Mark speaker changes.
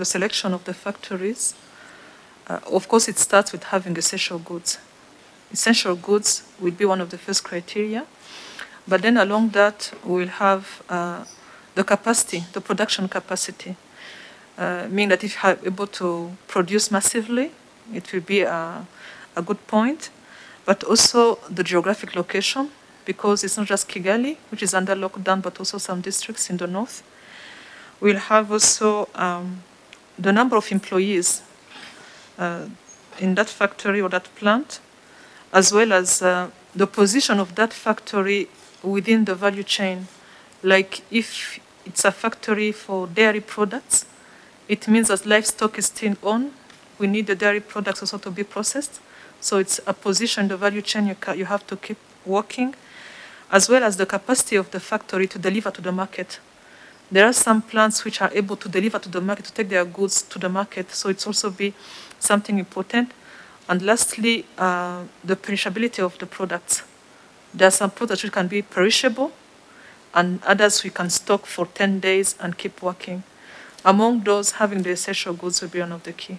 Speaker 1: the selection of the factories, uh, of course, it starts with having essential goods. Essential goods will be one of the first criteria, but then along that, we'll have uh, the capacity, the production capacity, uh, meaning that if you're able to produce massively, it will be a, a good point, but also the geographic location, because it's not just Kigali, which is under lockdown, but also some districts in the north. We'll have also um, the number of employees uh, in that factory or that plant, as well as uh, the position of that factory within the value chain. Like if it's a factory for dairy products, it means that livestock is still on. We need the dairy products also to be processed. So it's a position the value chain you, you have to keep working, as well as the capacity of the factory to deliver to the market. There are some plants which are able to deliver to the market, to take their goods to the market, so it's also be something important. And lastly, uh, the perishability of the products. There are some products which can be perishable, and others we can stock for 10 days and keep working. Among those, having the essential goods will be one of the key.